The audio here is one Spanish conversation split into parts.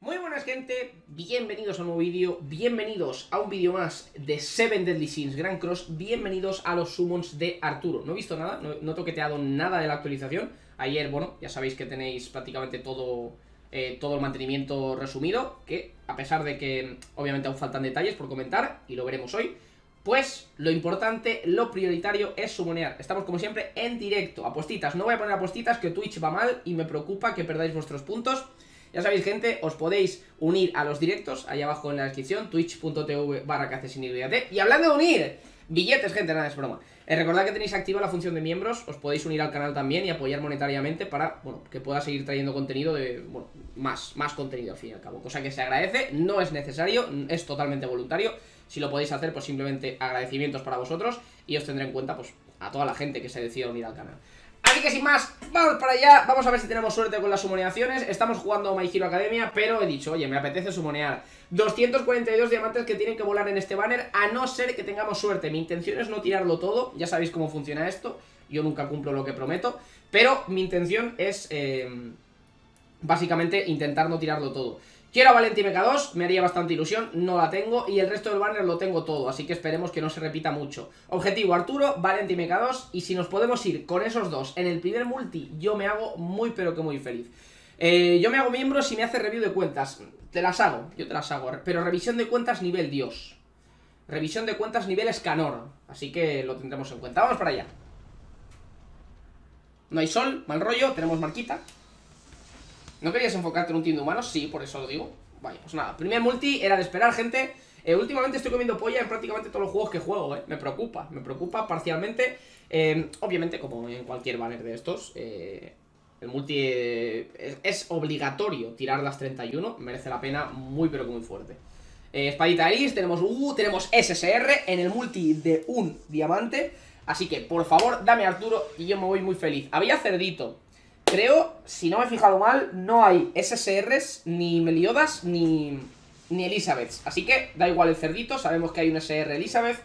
Muy buenas gente, bienvenidos a un nuevo vídeo, bienvenidos a un vídeo más de Seven Deadly Sins Grand Cross, bienvenidos a los summons de Arturo. No he visto nada, no, no he toqueteado nada de la actualización, ayer, bueno, ya sabéis que tenéis prácticamente todo, eh, todo el mantenimiento resumido, que a pesar de que obviamente aún faltan detalles por comentar, y lo veremos hoy, pues lo importante, lo prioritario es sumonear. Estamos como siempre en directo, apostitas, no voy a poner apostitas que Twitch va mal y me preocupa que perdáis vuestros puntos. Ya sabéis, gente, os podéis unir a los directos, ahí abajo en la descripción, twitch.tv barra Y hablando de unir, billetes, gente, nada, es broma. Eh, recordad que tenéis activa la función de miembros, os podéis unir al canal también y apoyar monetariamente para, bueno, que pueda seguir trayendo contenido de, bueno, más, más contenido al fin y al cabo. Cosa que se agradece, no es necesario, es totalmente voluntario. Si lo podéis hacer, pues simplemente agradecimientos para vosotros y os tendré en cuenta, pues, a toda la gente que se decida unir al canal. Así que sin más, vamos para allá, vamos a ver si tenemos suerte con las sumoneaciones. Estamos jugando My Hero Academia, pero he dicho, oye, me apetece sumonear. 242 diamantes que tienen que volar en este banner A no ser que tengamos suerte, mi intención es no tirarlo todo. Ya sabéis cómo funciona esto, yo nunca cumplo lo que prometo. Pero mi intención es, eh, básicamente, intentar no tirarlo todo Quiero a Valenti MK2, me haría bastante ilusión, no la tengo Y el resto del banner lo tengo todo, así que esperemos que no se repita mucho. Objetivo Arturo, Valenti MK2 Y si nos podemos ir con esos dos en el primer multi Yo me hago muy pero que muy feliz. Eh, Yo me hago miembro si me hace review de cuentas. Te las hago, yo te las hago Pero revisión de cuentas nivel Dios. Revisión de cuentas nivel Escanor Así que lo tendremos en cuenta, vamos para allá. No hay sol, mal rollo, tenemos marquita ¿No querías enfocarte en un team de humanos? Sí, por eso lo digo. Vaya, pues nada, primer multi era de esperar, gente. Eh, Últimamente estoy comiendo polla en prácticamente todos los juegos que juego, eh. Me preocupa, me preocupa parcialmente. Eh, Obviamente, como en cualquier banner de estos eh, El multi es, es, obligatorio tirar las 31 Merece la pena muy pero muy fuerte. Eh, Espadita Iris, tenemos uh, tenemos SSR en el multi de un diamante. Así que, por favor, dame Arturo y yo me voy muy feliz. Había cerdito Creo, si no me he fijado mal, no hay SSRs, ni Meliodas, ni, ni Elizabeth. Así que da igual el cerdito, sabemos que hay un SR Elizabeth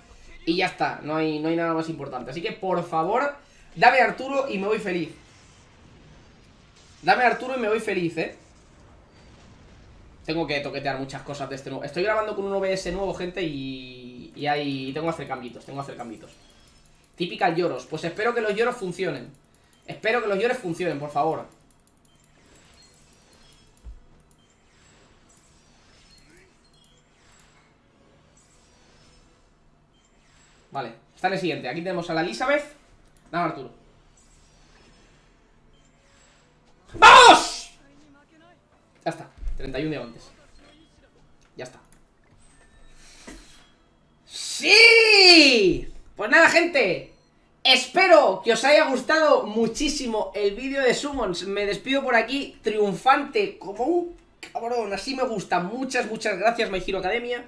y ya está, no hay, no hay nada más importante. Así que, por favor, dame Arturo y me voy feliz. Dame Arturo y me voy feliz, ¿eh? Tengo que toquetear muchas cosas de este nuevo. Estoy grabando con un OBS nuevo, gente, y, y hay... tengo que hacer cambitos, tengo que hacer cambitos. Típica lloros. Pues espero que los lloros funcionen. Espero que los llores funcionen, por favor. Vale, está en el siguiente. Aquí tenemos a la Elizabeth. Dame Arturo. ¡Vamos! Ya está, 31 diamantes. Ya está. ¡Sí! Pues nada, gente Espero que os haya gustado muchísimo el vídeo de Summons. Me despido por aquí triunfante como un cabrón. Así me gusta. Muchas, muchas gracias, My Hero Academia.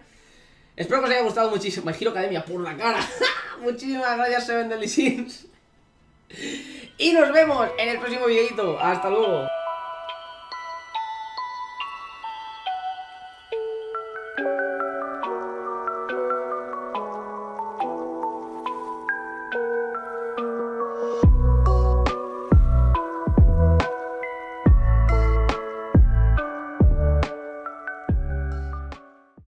Espero que os haya gustado muchísimo. My Hero Academia, por la cara. Muchísimas gracias, Seven Deadly Sins. Y nos vemos en el próximo videito. Hasta luego.